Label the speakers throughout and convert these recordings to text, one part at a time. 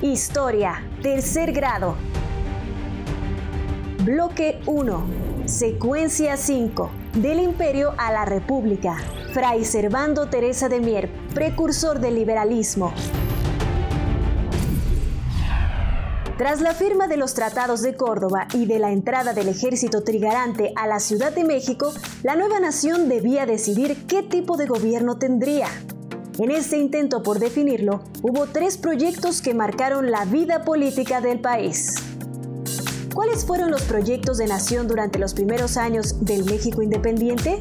Speaker 1: Historia, tercer grado. Bloque 1. Secuencia 5. Del Imperio a la República. Fray Servando Teresa de Mier, precursor del liberalismo. Tras la firma de los tratados de Córdoba y de la entrada del ejército trigarante a la Ciudad de México, la nueva nación debía decidir qué tipo de gobierno tendría. En este intento por definirlo, hubo tres proyectos que marcaron la vida política del país. ¿Cuáles fueron los proyectos de nación durante los primeros años del México independiente?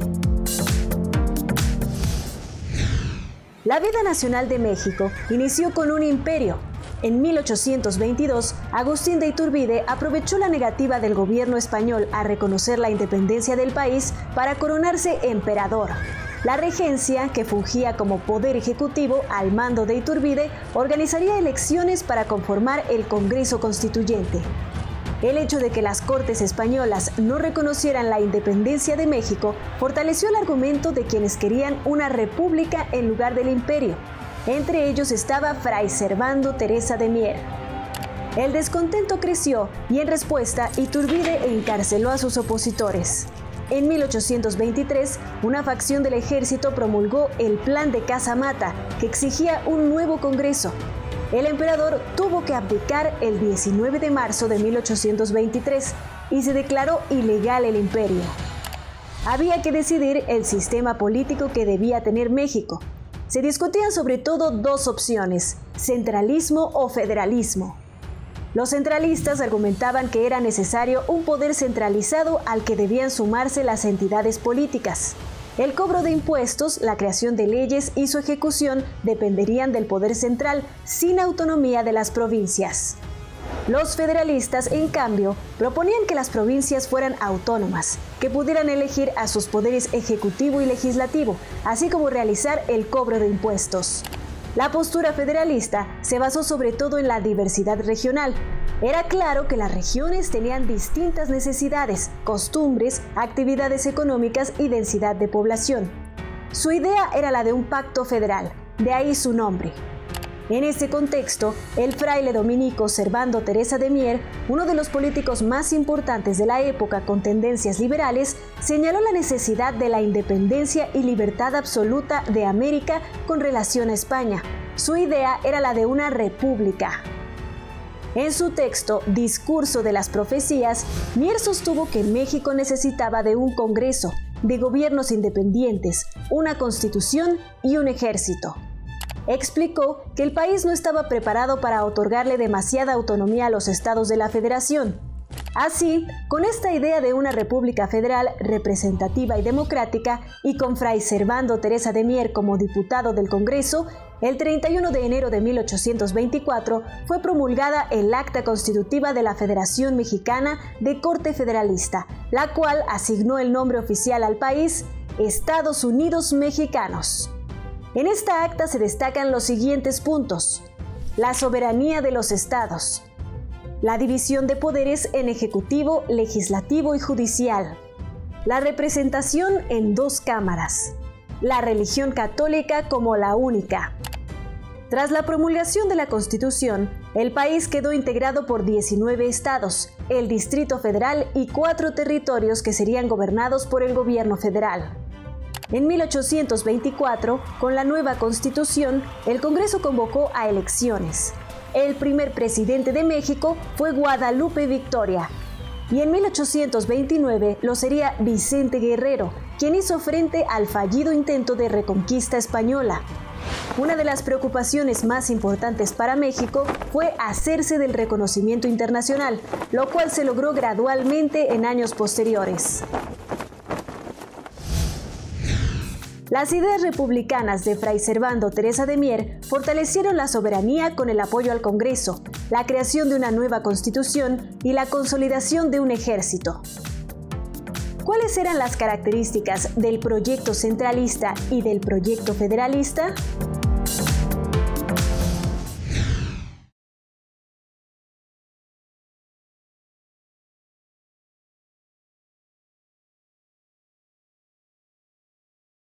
Speaker 1: La vida nacional de México inició con un imperio. En 1822, Agustín de Iturbide aprovechó la negativa del gobierno español a reconocer la independencia del país para coronarse emperador. La regencia, que fungía como poder ejecutivo al mando de Iturbide, organizaría elecciones para conformar el Congreso Constituyente. El hecho de que las Cortes españolas no reconocieran la independencia de México fortaleció el argumento de quienes querían una república en lugar del imperio. Entre ellos estaba Fray Servando Teresa de Mier. El descontento creció y en respuesta Iturbide encarceló a sus opositores. En 1823, una facción del ejército promulgó el Plan de Casamata, que exigía un nuevo Congreso. El emperador tuvo que abdicar el 19 de marzo de 1823 y se declaró ilegal el imperio. Había que decidir el sistema político que debía tener México. Se discutían sobre todo dos opciones, centralismo o federalismo. Los centralistas argumentaban que era necesario un poder centralizado al que debían sumarse las entidades políticas. El cobro de impuestos, la creación de leyes y su ejecución dependerían del poder central sin autonomía de las provincias. Los federalistas, en cambio, proponían que las provincias fueran autónomas, que pudieran elegir a sus poderes ejecutivo y legislativo, así como realizar el cobro de impuestos. La postura federalista se basó sobre todo en la diversidad regional. Era claro que las regiones tenían distintas necesidades, costumbres, actividades económicas y densidad de población. Su idea era la de un pacto federal, de ahí su nombre, en este contexto, el fraile dominico Servando Teresa de Mier, uno de los políticos más importantes de la época con tendencias liberales, señaló la necesidad de la independencia y libertad absoluta de América con relación a España. Su idea era la de una república. En su texto Discurso de las Profecías, Mier sostuvo que México necesitaba de un Congreso, de gobiernos independientes, una constitución y un ejército explicó que el país no estaba preparado para otorgarle demasiada autonomía a los estados de la federación. Así, con esta idea de una república federal representativa y democrática y con Fray Servando Teresa de Mier como diputado del Congreso, el 31 de enero de 1824 fue promulgada el Acta Constitutiva de la Federación Mexicana de Corte Federalista, la cual asignó el nombre oficial al país Estados Unidos Mexicanos. En esta acta se destacan los siguientes puntos. La soberanía de los estados. La división de poderes en ejecutivo, legislativo y judicial. La representación en dos cámaras. La religión católica como la única. Tras la promulgación de la Constitución, el país quedó integrado por 19 estados, el Distrito Federal y cuatro territorios que serían gobernados por el gobierno federal. En 1824, con la nueva constitución, el Congreso convocó a elecciones. El primer presidente de México fue Guadalupe Victoria, y en 1829 lo sería Vicente Guerrero, quien hizo frente al fallido intento de reconquista española. Una de las preocupaciones más importantes para México fue hacerse del reconocimiento internacional, lo cual se logró gradualmente en años posteriores. Las ideas republicanas de Fray Servando Teresa de Mier fortalecieron la soberanía con el apoyo al Congreso, la creación de una nueva constitución y la consolidación de un ejército. ¿Cuáles eran las características del proyecto centralista y del proyecto federalista?